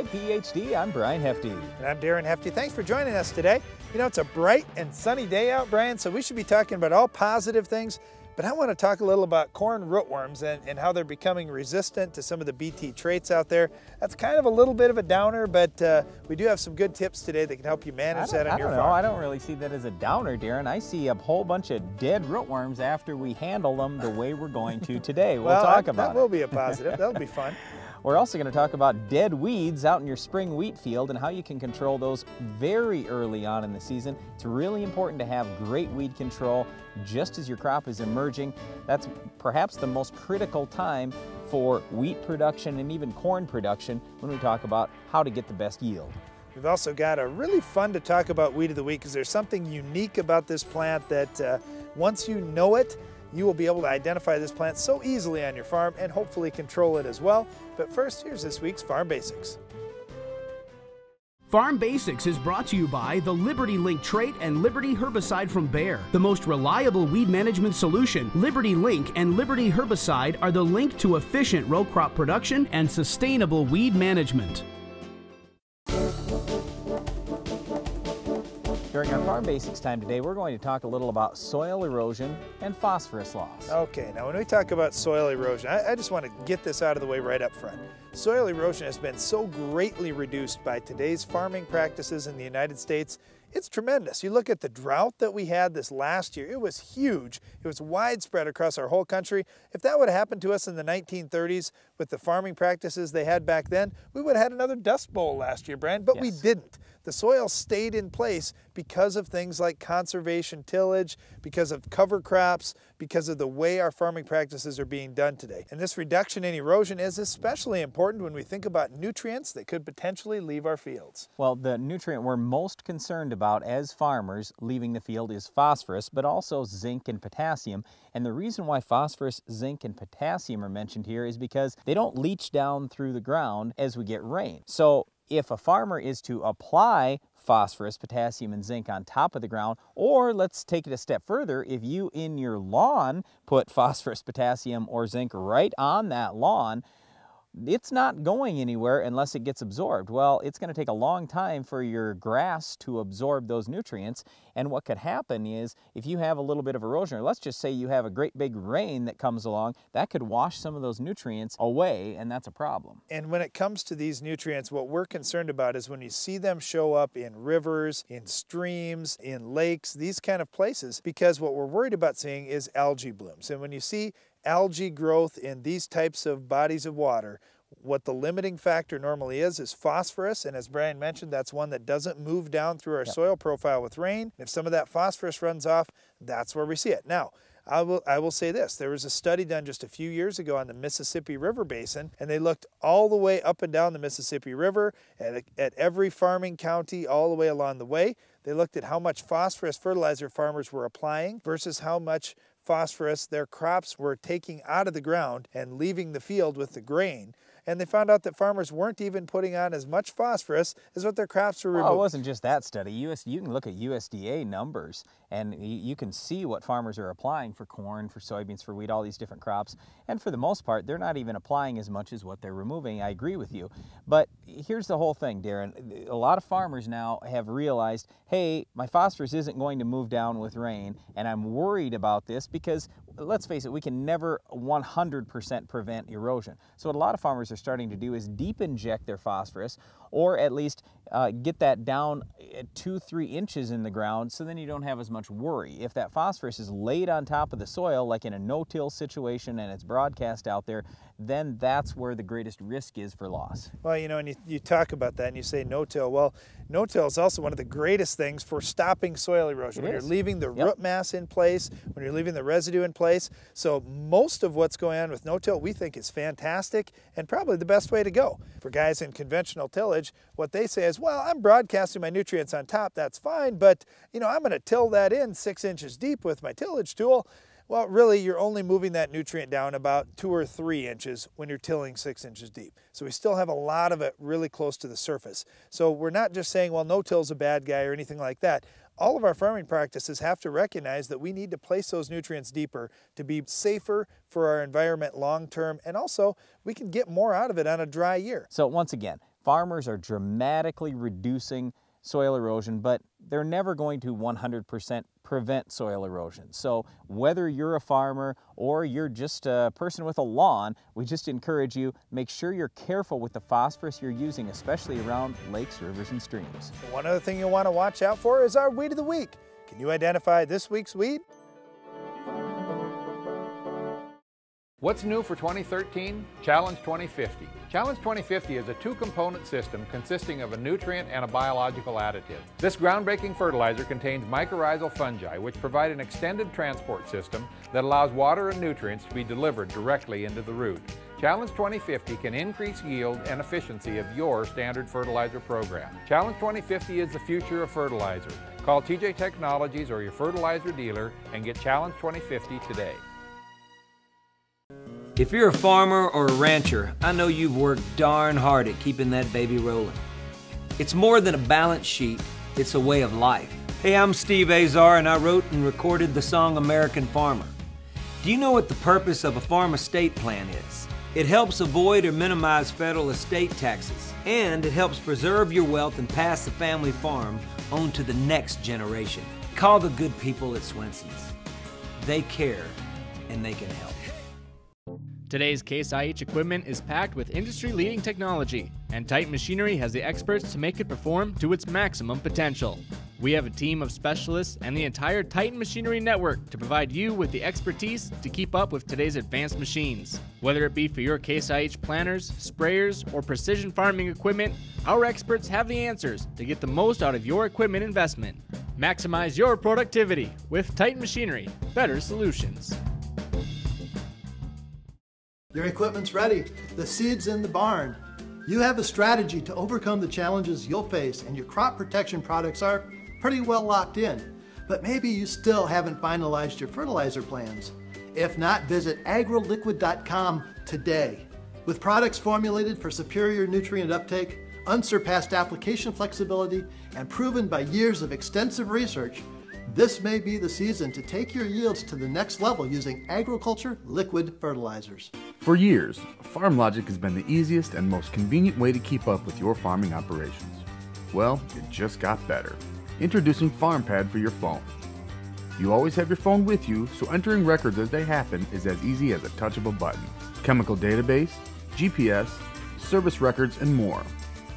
Ag PhD. I'm Brian Hefty. And I'm Darren Hefty. Thanks for joining us today. You know, it's a bright and sunny day out, Brian, so we should be talking about all positive things. But I want to talk a little about corn rootworms and, and how they're becoming resistant to some of the BT traits out there. That's kind of a little bit of a downer, but uh, we do have some good tips today that can help you manage that on I your don't farm. know. I don't really see that as a downer, Darren. I see a whole bunch of dead rootworms after we handle them the way we're going to today. We'll well, talk that, about that it. will be a positive. That'll be fun. We're also going to talk about dead weeds out in your spring wheat field and how you can control those very early on in the season. It's really important to have great weed control just as your crop is emerging. That's perhaps the most critical time for wheat production and even corn production when we talk about how to get the best yield. We've also got a really fun to talk about weed of the week because there's something unique about this plant that uh, once you know it, you will be able to identify this plant so easily on your farm and hopefully control it as well. But first, here's this week's Farm Basics. Farm Basics is brought to you by the Liberty Link trait and Liberty herbicide from Bayer. The most reliable weed management solution, Liberty Link and Liberty herbicide are the link to efficient row crop production and sustainable weed management. During our Farm Basics time today, we're going to talk a little about soil erosion and phosphorus loss. Okay, now when we talk about soil erosion, I, I, just want to get this out of the way right up front. Soil erosion has been so greatly reduced by today's farming practices in the United States. It's tremendous. You look at the drought that we had this last year, it was huge. It was widespread across our whole country. If that would have happened to us in the 1930s with the farming practices they had back then, we would have had another Dust Bowl last year, Brian, but yes. we didn't. The soil stayed in place because of things like conservation tillage, because of cover crops, because of the way our farming practices are being done today. And this reduction in erosion is especially important when we think about nutrients that could potentially leave our fields. Well, the nutrient we're most concerned about as farmers leaving the field is phosphorus, but also zinc and potassium. And the reason why phosphorus, zinc, and potassium are mentioned here is because they don't leach down through the ground as we get rain. So if a farmer is to apply phosphorus, potassium, and zinc on top of the ground, or let's take it a step further, if you in your lawn put phosphorus, potassium, or zinc right on that lawn, it's not going anywhere unless it gets absorbed. Well, it's going to take a long time for your grass to absorb those nutrients. And what could happen is if you have a little bit of erosion, or let's just say you have a great big rain that comes along, that could wash some of those nutrients away, and that's a problem. And when it comes to these nutrients, what we're concerned about is when you see them show up in rivers, in streams, in lakes, these kind of places, because what we're worried about seeing is algae blooms. And when you see algae growth in these types of bodies of water, what the limiting factor normally is is phosphorus and as Brian mentioned that's one that doesn't move down through our yep. soil profile with rain if some of that phosphorus runs off that's where we see it now I will, I will say this there was a study done just a few years ago on the Mississippi River Basin, and they looked all the way up and down the Mississippi River at, at every farming county all the way along the way. They looked at how much phosphorus fertilizer farmers were applying versus how much phosphorus their crops were taking out of the ground and leaving the field with the grain and they found out that farmers weren't even putting on as much phosphorus as what their crops were removing. Well, it wasn't just that study. US, you can look at USDA numbers and you can see what farmers are applying for corn, for soybeans, for wheat, all these different crops. And for the most part, they're not even applying as much as what they're removing. I agree with you. But here's the whole thing, Darren. A lot of farmers now have realized, hey, my phosphorus isn't going to move down with rain, and I'm worried about this because let's face it, we can never 100% prevent erosion. So what a lot of farmers are starting to do is deep inject their phosphorus or at least uh, get that down two, three inches in the ground so then you don't have as much worry. If that phosphorus is laid on top of the soil, like in a no-till situation and it's broadcast out there, then that's where the greatest risk is for loss. Well, you know, and you, you talk about that and you say no-till. Well, no-till is also one of the greatest things for stopping soil erosion. It when is. you're leaving the yep. root mass in place, when you're leaving the residue in place. So most of what's going on with no-till we think is fantastic and probably the best way to go. For guys in conventional tillage, what they say is, well, I'm broadcasting my nutrients on top, that's fine, but you know, I'm gonna till that in six inches deep with my tillage tool. Well, really, you're only moving that nutrient down about two or three inches when you're tilling six inches deep. So we still have a lot of it really close to the surface. So we're not just saying, well, no-till's a bad guy or anything like that. All of our farming practices have to recognize that we need to place those nutrients deeper to be safer for our environment long term, and also we can get more out of it on a dry year. So once again, farmers are dramatically reducing soil erosion, but they're never going to 100% prevent soil erosion. So whether you're a farmer or you're just a person with a lawn, we just encourage you, make sure you're careful with the phosphorus you're using, especially around lakes, rivers, and streams. One other thing you'll want to watch out for is our weed of the week. Can you identify this week's weed? What's new for 2013? Challenge 2050. Challenge 2050 is a two-component system consisting of a nutrient and a biological additive. This groundbreaking fertilizer contains mycorrhizal fungi, which provide an extended transport system that allows water and nutrients to be delivered directly into the root. Challenge 2050 can increase yield and efficiency of your standard fertilizer program. Challenge 2050 is the future of fertilizer. Call TJ Technologies or your fertilizer dealer and get Challenge 2050 today. If you're a farmer or a rancher, I know you've worked darn hard at keeping that baby rolling. It's more than a balance sheet, it's a way of life. Hey, I'm Steve Azar, and I wrote and recorded the song American Farmer. Do you know what the purpose of a farm estate plan is? It helps avoid or minimize federal estate taxes, and it helps preserve your wealth and pass the family farm on to the next generation. Call the good people at Swenson's. They care, and they can help. Today's Case IH equipment is packed with industry leading technology, and Titan Machinery has the experts to make it perform to its maximum potential. We have a team of specialists and the entire Titan Machinery network to provide you with the expertise to keep up with today's advanced machines. Whether it be for your Case IH planters, sprayers, or precision farming equipment, our experts have the answers to get the most out of your equipment investment. Maximize your productivity with Titan Machinery. Better solutions. Your equipment's ready. The seed's in the barn. You have a strategy to overcome the challenges you'll face, and your crop protection products are pretty well locked in. But maybe you still haven't finalized your fertilizer plans. If not, visit agroliquid.com today. With products formulated for superior nutrient uptake, unsurpassed application flexibility, and proven by years of extensive research, this may be the season to take your yields to the next level using Agro-Culture liquid fertilizers. For years, FarmLogic has been the easiest and most convenient way to keep up with your farming operations. Well, it just got better. Introducing FarmPad for your phone. You always have your phone with you, so entering records as they happen is as easy as a touch of a button. Chemical database, GPS, service records, and more.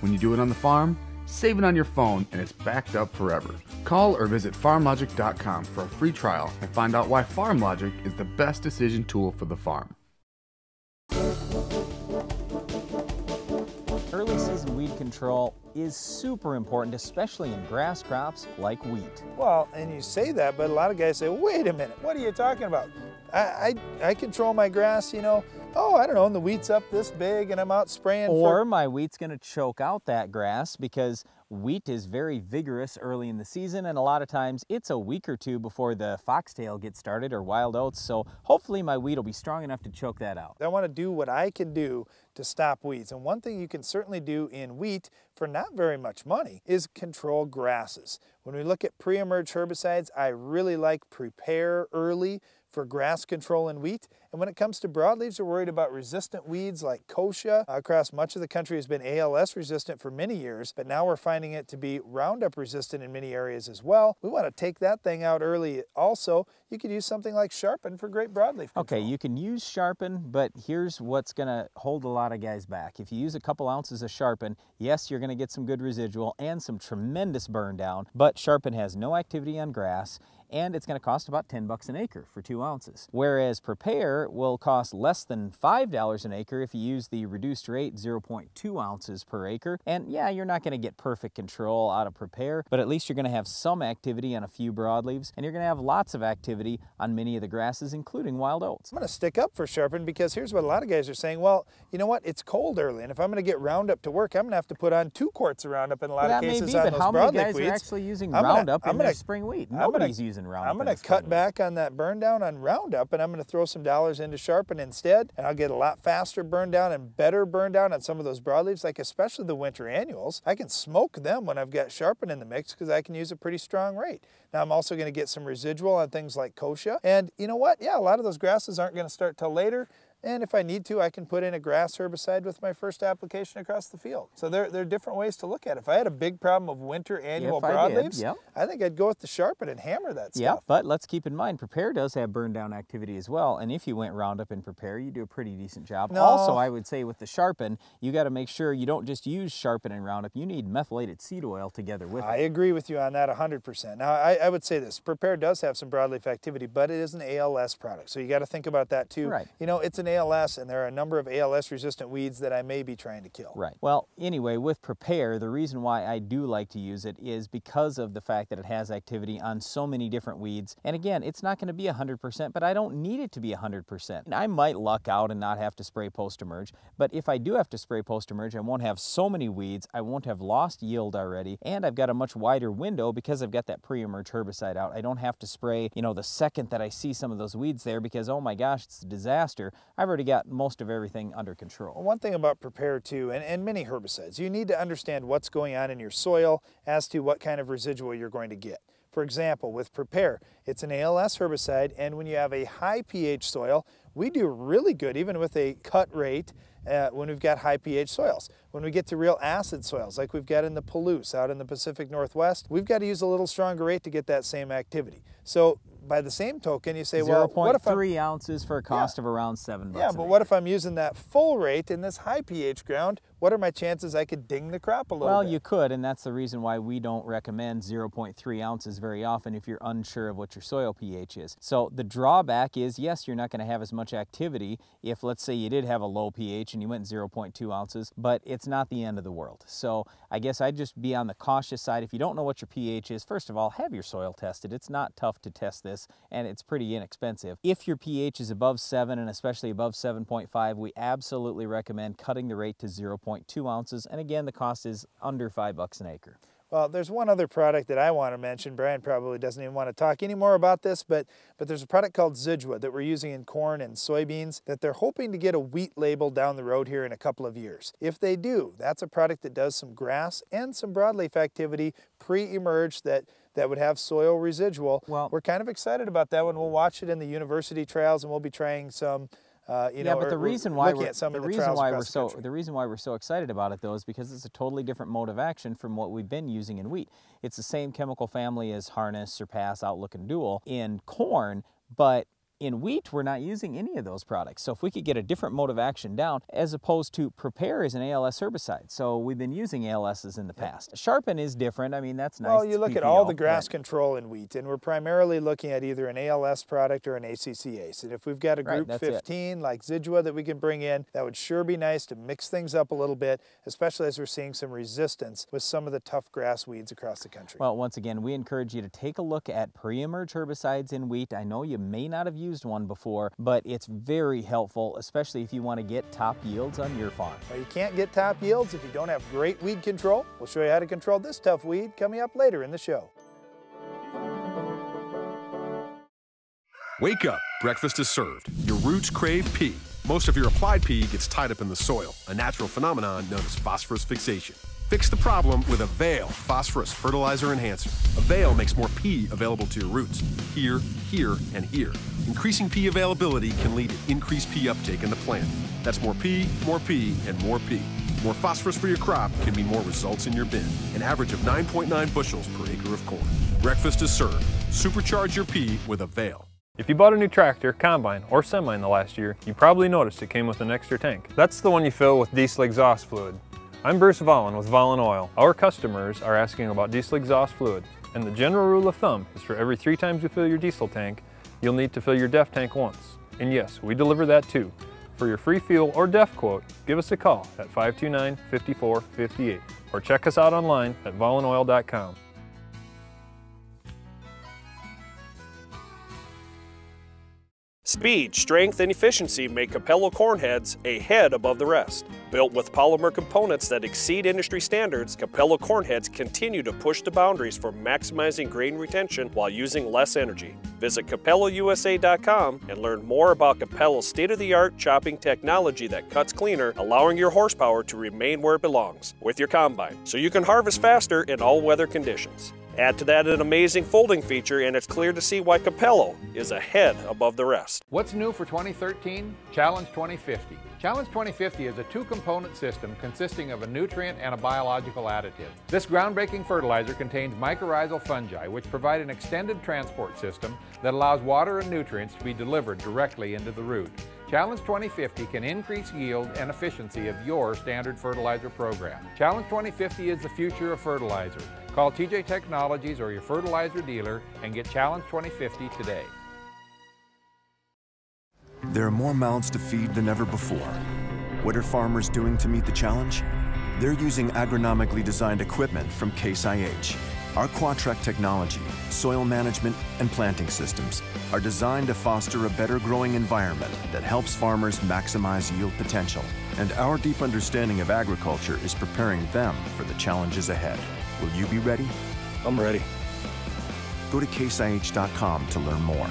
When you do it on the farm, save it on your phone and it's backed up forever. Call or visit farmlogic.com for a free trial and find out why FarmLogic is the best decision tool for the farm. Control is super important, especially in grass crops like wheat. Well, and you say that, but a lot of guys say, wait a minute, what are you talking about? I, I, I control my grass, you know, oh, I don't know, and the wheat's up this big and I'm out spraying. Or for... my wheat's gonna choke out that grass because wheat is very vigorous early in the season and a lot of times it's a week or two before the foxtail gets started or wild oats. So hopefully my wheat will be strong enough to choke that out. I wanna do what I can do to stop weeds. And one thing you can certainly do in wheat for not very much money is control grasses. When we look at pre-emerge herbicides, I really like prepare early for grass control in wheat. And when it comes to broadleaves, we're worried about resistant weeds like kochia. Uh, across much of the country has been ALS resistant for many years, but now we're finding it to be Roundup resistant in many areas as well. We want to take that thing out early also. You could use something like Sharpen for great broadleaf control. Okay, you can use Sharpen, but here's what's going to hold a lot of guys back. If you use a couple ounces of Sharpen, yes, you're going to get some good residual and some tremendous burn down, but Sharpen has no activity on grass and it's going to cost about 10 bucks an acre for two ounces. Whereas Prepare will cost less than $5 an acre if you use the reduced rate 0.2 ounces per acre. And yeah, you're not going to get perfect control out of Prepare, but at least you're going to have some activity on a few broadleaves, and you're going to have lots of activity on many of the grasses, including wild oats. I'm going to stick up for Sharpen because here's what a lot of guys are saying, well, you know what, it's cold early, and if I'm going to get Roundup to work, I'm going to have to put on two quarts of Roundup in a lot well, of cases be, on but those how many guys weeds. are actually using I'm Roundup gonna, in gonna, their spring wheat? Nobody's gonna, using Roundup. I'm going to cut back on that burn down on Roundup and I'm going to throw some dollars into Sharpen instead and I'll get a lot faster burn down and better burn down on some of those broadleaves like especially the winter annuals. I can smoke them when I've got Sharpen in the mix because I can use a pretty strong rate. Now I'm also going to get some residual on things like kochia and you know what? Yeah, a lot of those grasses aren't going to start till later And if I need to, I can put in a grass herbicide with my first application across the field. So there, there are different ways to look at it. If I had a big problem of winter annual If I broadleaves, yep. I think I'd go with the Sharpen and hammer that stuff. Yeah, but let's keep in mind, Prepare does have burn down activity as well. And if you went Roundup and Prepare, you do a pretty decent job. No. Also, I would say with the Sharpen, you got to make sure you don't just use Sharpen and Roundup. You need methylated seed oil together with I it. I agree with you on that 100%. Now, I, I would say this Prepare does have some broadleaf activity, but it is an ALS product. So you got to think about that too. Right. You know, it's an ALS, and there are a number of ALS resistant weeds that I may be trying to kill. Right. Well, anyway, with Prepare, the reason why I do like to use it is because of the fact that it has activity on so many different weeds. And again, it's not going to be 100%, but I don't need it to be 100%. And I might luck out and not have to spray post-emerge, but if I do have to spray post-emerge, I won't have so many weeds, I won't have lost yield already, and I've got a much wider window because I've got that pre-emerge herbicide out. I don't have to spray, you know, the second that I see some of those weeds there because, oh my gosh, it's a disaster. I've already got most of everything under control. One thing about Prepare too, and, and many herbicides, you need to understand what's going on in your soil as to what kind of residual you're going to get. For example, with Prepare, it's an ALS herbicide, and when you have a high pH soil, we do really good even with a cut rate uh, when we've got high pH soils. When we get to real acid soils, like we've got in the Palouse out in the Pacific Northwest, we've got to use a little stronger rate to get that same activity. So by the same token, you say, well, what if I'm 0.3 ounces for a cost of around seven bucks. yeah, but what if I'm using that full rate in this high pH ground? What are my chances I could ding the crop a little Well, bit? you could, and that's the reason why we don't recommend 0.3 ounces very often if you're unsure of what your soil pH is. So the drawback is, yes, you're not going to have as much activity if, let's say, you did have a low pH and you went 0.2 ounces, but it's not the end of the world. So I guess I'd just be on the cautious side. If you don't know what your pH is, first of all, have your soil tested. It's not tough to test this, and it's pretty inexpensive. If your pH is above 7 and especially above 7.5, we absolutely recommend cutting the rate to 0.2 ounces. And again, the cost is under 5 bucks an acre. Well, there's one other product that I want to mention. Brian probably doesn't even want to talk anymore about this, but, but there's a product called Zidua that we're using in corn and soybeans that they're hoping to get a wheat label down the road here in a couple of years. If they do, that's a product that does some grass and some broadleaf activity pre-emerge that that would have soil residual. Well- we're kind of excited about that one. We'll watch it in the university trials and we'll be trying some uh, you yeah, know, but the reason why we're the the reason why we're the so the reason why we're so excited about it though is because it's a totally different mode of action from what we've been using in wheat. It's the same chemical family as Harness, Surpass, Outlook, and Dual in corn, but in wheat, we're not using any of those products. So if we could get a different mode of action down, as opposed to Prepare is an ALS herbicide. So we've been using ALSs in the past. Sharpen is different. I mean, that's nice. Well, you look at all the grass but- control in wheat, and we're primarily looking at either an ALS product or an ACCase. And if we've got a Right, group it. 15 like Zidua that we can bring in, that would sure be nice to mix things up a little bit, especially as we're seeing some resistance with some of the tough grass weeds across the country. Well, once again, we encourage you to take a look at pre-emerge herbicides in wheat. I know you may not have used one before, but it's very helpful, especially if you want to get top yields on your farm. Well, you can't get top yields if you don't have great weed control. We'll show you how to control this tough weed coming up later in the show. Wake up, breakfast is served. Your roots crave pee. Most of your applied pee gets tied up in the soil, a natural phenomenon known as phosphorus fixation. Fix the problem with Avail Phosphorus Fertilizer Enhancer. Avail makes more pee available to your roots, here, here, and here. Increasing pee availability can lead to increased pee uptake in the plant. That's more pee, more pee, and more pee. More phosphorus for your crop can mean more results in your bin. An average of 9.9 bushels per acre of corn. Breakfast is served. Supercharge your pee with Avail. If you bought a new tractor, combine, or semi in the last year, you probably noticed it came with an extra tank. That's the one you fill with diesel exhaust fluid. I'm Bruce Vollen with Vollen Oil. Our customers are asking about diesel exhaust fluid, and the general rule of thumb is for every three times you fill your diesel tank, you'll need to fill your DEF tank once. And yes, we deliver that too. For your free fuel or DEF quote, give us a call at 529-5458 or check us out online at vollenoil.com. Speed, strength, and efficiency make Capello cornheads a head above the rest. Built with polymer components that exceed industry standards, Capello cornheads continue to push the boundaries for maximizing grain retention while using less energy. Visit CapelloUSA.com and learn more about Capello's state-of-the-art chopping technology that cuts cleaner, allowing your horsepower to remain where it belongs, with your combine, so you can harvest faster in all weather conditions. Add to that an amazing folding feature, and it's clear to see why Capello is ahead above the rest. What's new for 2013? Challenge 2050. Challenge 2050 is a two-component system consisting of a nutrient and a biological additive. This groundbreaking fertilizer contains mycorrhizal fungi, which provide an extended transport system that allows water and nutrients to be delivered directly into the root. Challenge 2050 can increase yield and efficiency of your standard fertilizer program. Challenge 2050 is the future of fertilizer. Call TJ Technologies or your fertilizer dealer and get Challenge 2050 today. There are more mouths to feed than ever before. What are farmers doing to meet the challenge? They're using agronomically designed equipment from Case IH. Our Quadtrac technology, soil management, and planting systems are designed to foster a better growing environment that helps farmers maximize yield potential. And our deep understanding of agriculture is preparing them for the challenges ahead. Will you be ready? I'm ready. Go to caseih.com to learn more.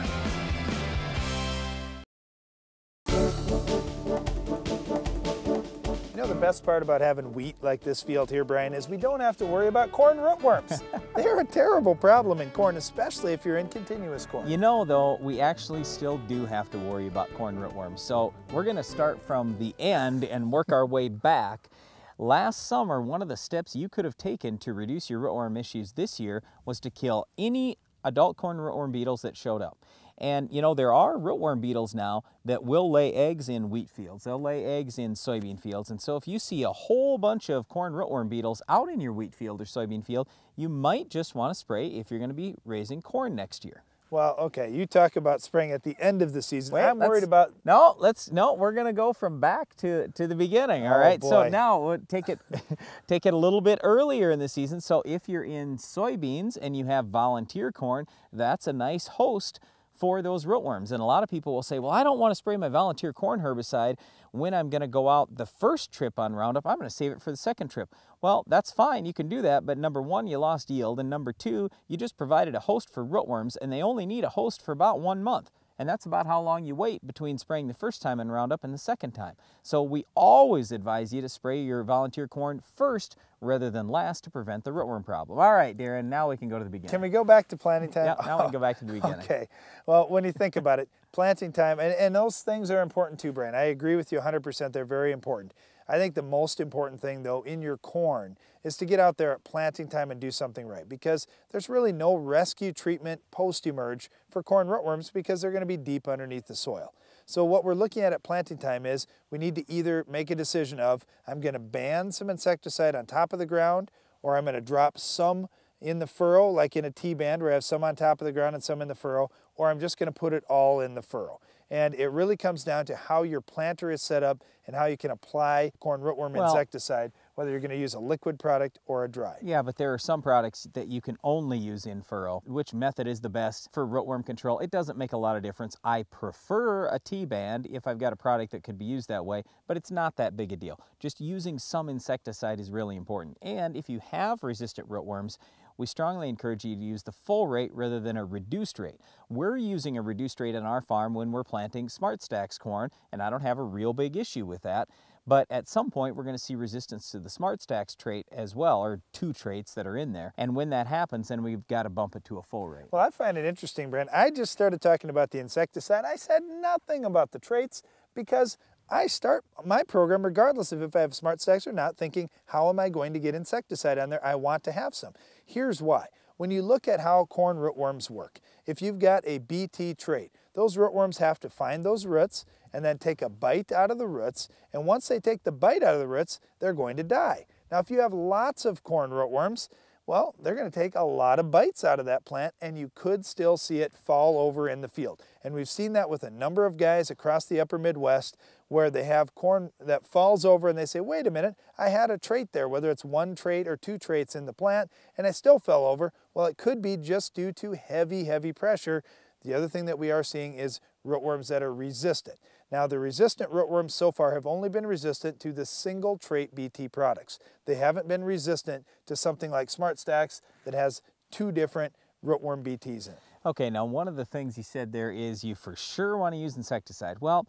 Best part about having wheat like this field here, Brian, is we don't have to worry about corn rootworms. They're a terrible problem in corn, especially if you're in continuous corn. You know, though, we actually still do have to worry about corn rootworms. So we're going to start from the end and work our way back. Last summer, one of the steps you could have taken to reduce your rootworm issues this year was to kill any adult corn rootworm beetles that showed up. And you know, there are rootworm beetles now that will lay eggs in wheat fields. They'll lay eggs in soybean fields. And so if you see a whole bunch of corn rootworm beetles out in your wheat field or soybean field, you might just want to spray if you're going to be raising corn next year. Well, okay, you talk about spraying at the end of the season. Well, I'm worried about No, let's no, we're gonna go from back to to the beginning. All Oh, right. So now we'll take it take it a little bit earlier in the season. So if you're in soybeans and you have volunteer corn, that's a nice host for those rootworms. And a lot of people will say, well, I don't want to spray my volunteer corn herbicide when I'm going to go out the first trip on Roundup. I'm going to save it for the second trip. Well, that's fine. You can do that. But number one, you lost yield. And number two, you just provided a host for rootworms, and they only need a host for about one month. And that's about how long you wait between spraying the first time in Roundup and the second time. So we always advise you to spray your volunteer corn first rather than last to prevent the rootworm problem. All right, Darren, now we can go to the beginning. Can we go back to planting time? Yeah, now we can go back to the beginning. Okay. Well, when you think about it, planting time, and, and those things are important too, Brian. I agree with you 100%. They're very important. I think the most important thing, though, in your corn is to get out there at planting time and do something right because there's really no rescue treatment post emerge for corn rootworms because they're going to be deep underneath the soil. So what we're looking at at planting time is we need to either make a decision of I'm going to ban some insecticide on top of the ground or I'm going to drop some in the furrow, like in a T-band where I have some on top of the ground and some in the furrow, or I'm just going to put it all in the furrow. And it really comes down to how your planter is set up and how you can apply corn rootworm Well- insecticide, whether you're going to use a liquid product or a dry. Yeah, but there are some products that you can only use in furrow. Which method is the best for rootworm control? It doesn't make a lot of difference. I prefer a T-band if I've got a product that could be used that way, but it's not that big a deal. Just using some insecticide is really important. And if you have resistant rootworms, we strongly encourage you to use the full rate rather than a reduced rate. We're using a reduced rate on our farm when we're planting SmartStax corn, and I don't have a real big issue with that. But at some point, we're going to see resistance to the SmartStax trait as well, or two traits that are in there. And when that happens, then we've got to bump it to a full rate. Well, I find it interesting, Brian. I just started talking about the insecticide. I said nothing about the traits because I start my program, regardless of if I have SmartStax or not, thinking, how am I going to get insecticide on there? I want to have some. Here's why. When you look at how corn rootworms work, if you've got a BT trait, those rootworms have to find those roots and then take a bite out of the roots. And once they take the bite out of the roots, they're going to die. Now, if you have lots of corn rootworms, well, they're going to take a lot of bites out of that plant and you could still see it fall over in the field. And we've seen that with a number of guys across the upper Midwest where they have corn that falls over and they say, wait a minute, I had a trait there, whether it's one trait or two traits in the plant, and I still fell over. Well, it could be just due to heavy, heavy pressure. The other thing that we are seeing is rootworms that are resistant. Now, the resistant rootworms so far have only been resistant to the single trait BT products. They haven't been resistant to something like SmartStax that has two different rootworm BTs in it. Okay, now one of the things you said there is you for sure want to use insecticide. Well,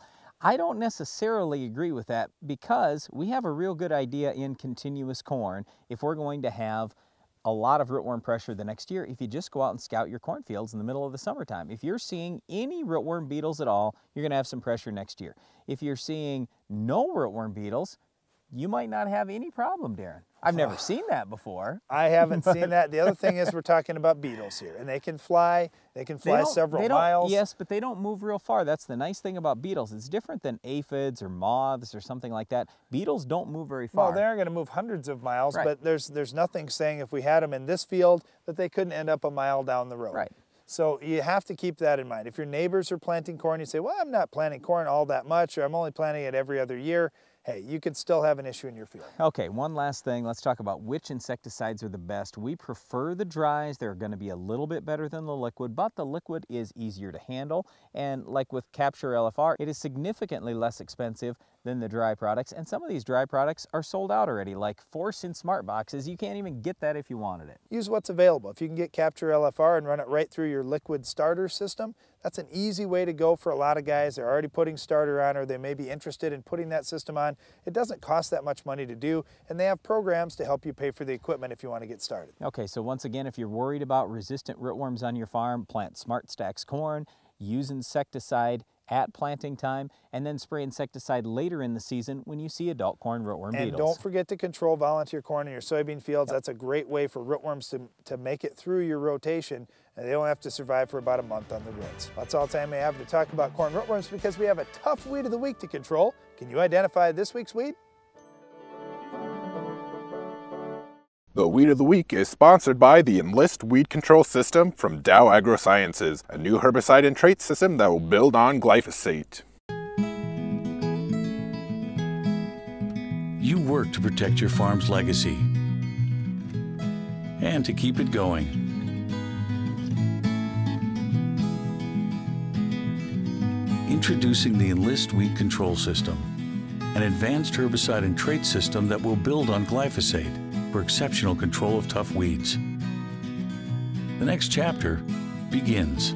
I don't necessarily agree with that because we have a real good idea in continuous corn if we're going to have a lot of rootworm pressure the next year if you just go out and scout your cornfields in the middle of the summertime. If you're seeing any rootworm beetles at all, you're going to have some pressure next year. If you're seeing no rootworm beetles, you might not have any problem, Darren. I've never seen that before. I haven't seen that. The other thing is we're talking about beetles here, and they can fly. They can fly They several they miles. Yes, but they don't move real far. That's the nice thing about beetles. It's different than aphids or moths or something like that. Beetles don't move very far. Well, they're going to move hundreds of miles, Right. but there's there's nothing saying if we had them in this field that they couldn't end up a mile down the road. Right. So you have to keep that in mind. If your neighbors are planting corn, you say, "Well, I'm not planting corn all that much, or I'm only planting it every other year." Hey, you could still have an issue in your field. Okay, one last thing. Let's talk about which insecticides are the best. We prefer the dries. They're going to be a little bit better than the liquid, but the liquid is easier to handle. And like with Capture LFR, it is significantly less expensive than the dry products. And some of these dry products are sold out already, like Force in Smart Boxes. You can't even get that if you wanted it. Use what's available. If you can get Capture LFR and run it right through your liquid starter system, that's an easy way to go for a lot of guys. They're already putting starter on or they may be interested in putting that system on. It doesn't cost that much money to do, and they have programs to help you pay for the equipment if you want to get started. Okay, so once again, if you're worried about resistant rootworms on your farm, plant SmartStax corn, use insecticide at planting time, and then spray insecticide later in the season when you see adult corn rootworm And beetles. don't forget to control volunteer corn in your soybean fields. That's a great way for rootworms to, to make it through your rotation, and they don't have to survive for about a month on the roots. That's all time I have to talk about corn rootworms because we have a tough weed of the week to control. Can you identify this week's weed? The Weed of the Week is sponsored by the Enlist Weed Control System from Dow AgroSciences, a new herbicide and trait system that will build on glyphosate. You work to protect your farm's legacy and to keep it going. Introducing the Enlist Weed Control System, an advanced herbicide and trait system that will build on glyphosate for exceptional control of tough weeds. The next chapter begins.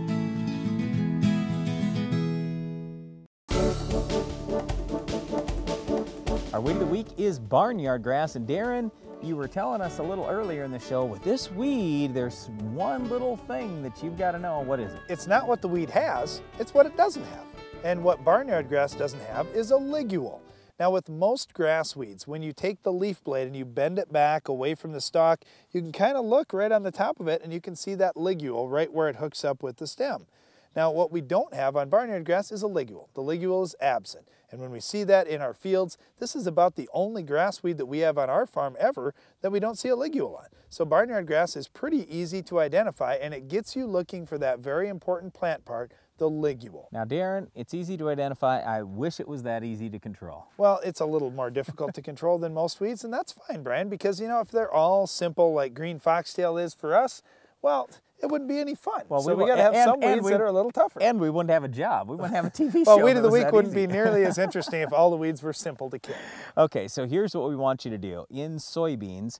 Our weed of the week is barnyard grass. And Darren, you were telling us a little earlier in the show with this weed, there's one little thing that you've got to know. What is it? It's not what the weed has, it's what it doesn't have. And what barnyard grass doesn't have is a ligule. Now with most grass weeds, when you take the leaf blade and you bend it back away from the stalk, you can kind of look right on the top of it and you can see that ligule right where it hooks up with the stem. Now what we don't have on barnyard grass is a ligule. The ligule is absent. And when we see that in our fields, this is about the only grass weed that we have on our farm ever that we don't see a ligule on. So barnyard grass is pretty easy to identify and it gets you looking for that very important plant part, the ligule. Now, Darren, it's easy to identify. I wish it was that easy to control. Well, it's a little more difficult to control than most weeds, and that's fine, Brian, because you know, if they're all simple like green foxtail is for us, well, it wouldn't be any fun. Well, so we, wa- got to have and- some weeds we- that are a little tougher. And we wouldn't have a job. We wouldn't have a TV well, show. Well, Weed of the week wouldn't easy. be nearly as interesting if all the weeds were simple to kill. Okay, so here's what we want you to do. In soybeans,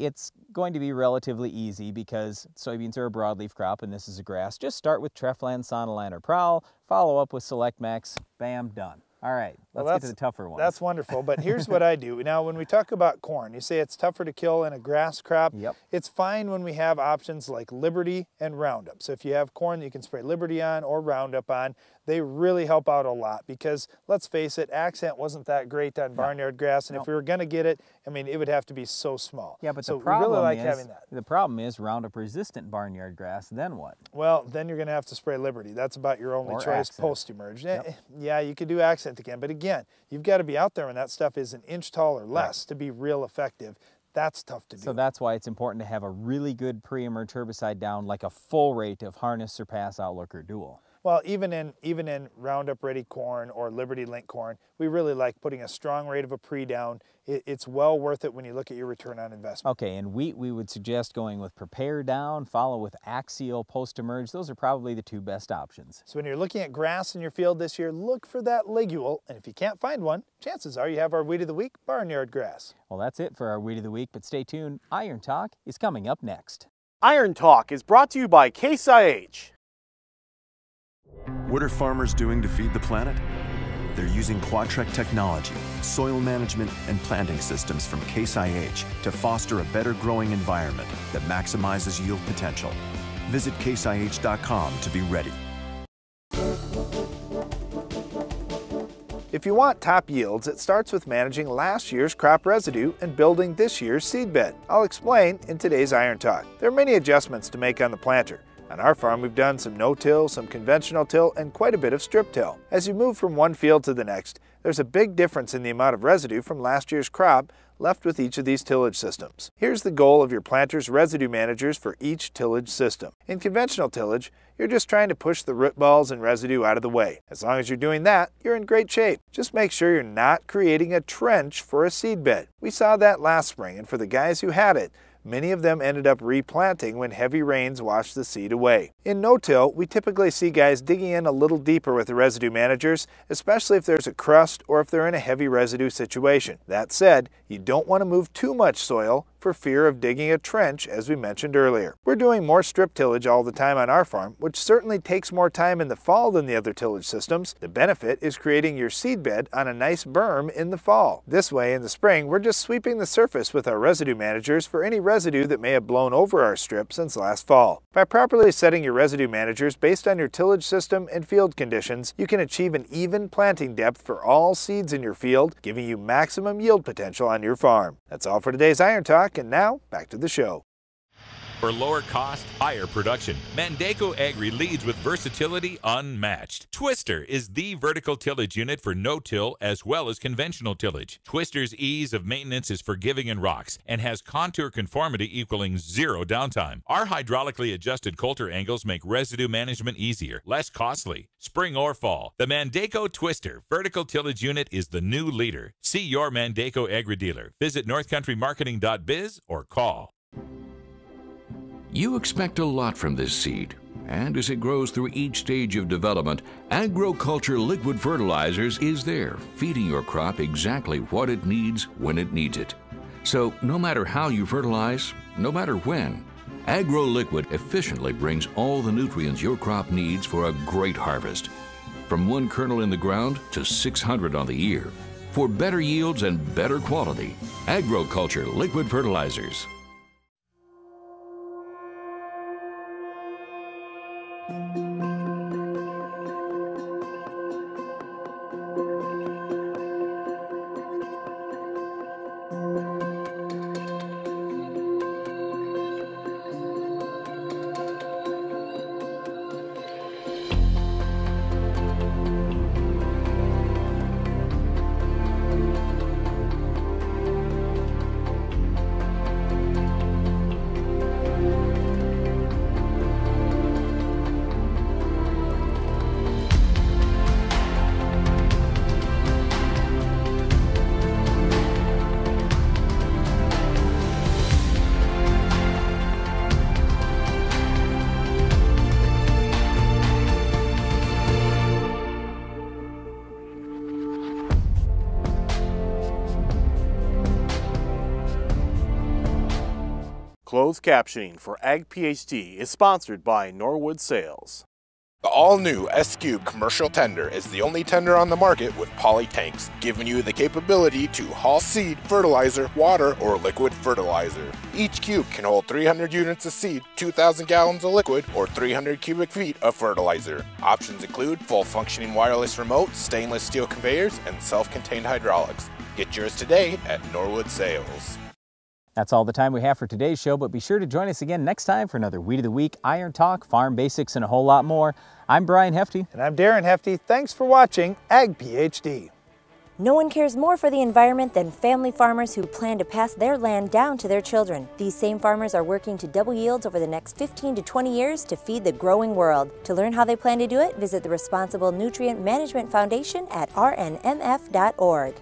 it's going to be relatively easy because soybeans are a broadleaf crop and this is a grass. Just start with Treflan, Sonalan, or Prowl, follow up with Select Max, bam, done. All right, let's Well, get to the tougher one. That's wonderful. But here's what I do. Now, when we talk about corn, you say it's tougher to kill in a grass crop. Yep. It's fine when we have options like Liberty and Roundup. So if you have corn that you can spray Liberty on or Roundup on, they really help out a lot because let's face it, accent wasn't that great on barnyard grass. And if we were going to get it, I mean, it would have to be so small. Yeah, but so the problem really like is having that. the problem is Roundup resistant barnyard grass. Then what? Well, then you're going to have to spray Liberty. That's about your only Or choice Accent. post-emerge. Eh, Yeah, you could do accent again, but again, you've got to be out there when that stuff is an inch tall or less to be real effective. That's tough to do. So that's why it's important to have a really good pre-emerge herbicide down, like a full rate of Harness, Surpass, Outlook, or Dual. Well, even in even in Roundup Ready corn or Liberty Link corn, we really like putting a strong rate of a pre down. It, it's well worth it when you look at your return on investment. Okay, and wheat, we would suggest going with Prepare down, follow with Axial post-emerge. Those are probably the two best options. So when you're looking at grass in your field this year, look for that ligule, and if you can't find one, chances are you have our weed of the week, barnyard grass. Well, that's it for our Weed of the Week, but stay tuned. Iron Talk is coming up next. Iron Talk is brought to you by Case IH. What are farmers doing to feed the planet? They're using Quadtrac technology, soil management, and planting systems from Case IH to foster a better growing environment that maximizes yield potential. Visit caseih.com to be ready. If you want top yields, it starts with managing last year's crop residue and building this year's seedbed. I'll explain in today's Iron Talk. There are many adjustments to make on the planter. On our farm, we've done some no-till, some conventional till, and quite a bit of strip till. As you move from one field to the next, there's a big difference in the amount of residue from last year's crop left with each of these tillage systems. Here's the goal of your planter's residue managers for each tillage system. In conventional tillage, you're just trying to push the root balls and residue out of the way. As long as you're doing that, you're in great shape. Just make sure you're not creating a trench for a seed bed. We saw that last spring, and for the guys who had it, Many of them ended up replanting when heavy rains washed the seed away. In no-till, we typically see guys digging in a little deeper with the residue managers, especially if there's a crust or if they're in a heavy residue situation. That said, you don't want to move too much soil for fear of digging a trench, as we mentioned earlier. We're doing more strip tillage all the time on our farm, which certainly takes more time in the fall than the other tillage systems. The benefit is creating your seed bed on a nice berm in the fall. This way, in the spring, we're just sweeping the surface with our residue managers for any residue that may have blown over our strip since last fall. By properly setting your residue managers based on your tillage system and field conditions, you can achieve an even planting depth for all seeds in your field, giving you maximum yield potential on your farm. That's all for today's Iron Talk and now back to the show. For lower cost, higher production, Mandako Agri leads with versatility unmatched. Twister is the vertical tillage unit for no-till as well as conventional tillage. Twister's ease of maintenance is forgiving in rocks and has contour conformity equaling zero downtime. Our hydraulically adjusted coulter angles make residue management easier, less costly. Spring or fall, the Mandako Twister vertical tillage unit is the new leader. See your Mandako Agri dealer. Visit northcountrymarketing.biz or call. You expect a lot from this seed, and as it grows through each stage of development, Agro-Culture Liquid Fertilizers is there, feeding your crop exactly what it needs when it needs it. So, no matter how you fertilize, no matter when, Agro Liquid efficiently brings all the nutrients your crop needs for a great harvest. From one kernel in the ground to 600 on the ear. For better yields and better quality, Agro-Culture Liquid Fertilizers. Closed captioning for Ag PhD is sponsored by Norwood Sales. The all-new S-Cube commercial tender is the only tender on the market with poly tanks, giving you the capability to haul seed, fertilizer, water, or liquid fertilizer. Each cube can hold 300 units of seed, 2,000 gallons of liquid, or 300 cubic feet of fertilizer. Options include full functioning wireless remote, stainless steel conveyors, and self-contained hydraulics. Get yours today at Norwood Sales. That's all the time we have for today's show, but be sure to join us again next time for another Weed of the Week, Iron Talk, Farm Basics, and a whole lot more. I'm Brian Hefty. And I'm Darren Hefty. Thanks for watching Ag PhD. No one cares more for the environment than family farmers who plan to pass their land down to their children. These same farmers are working to double yields over the next 15 to 20 years to feed the growing world. To learn how they plan to do it, visit the Responsible Nutrient Management Foundation at rnmf.org.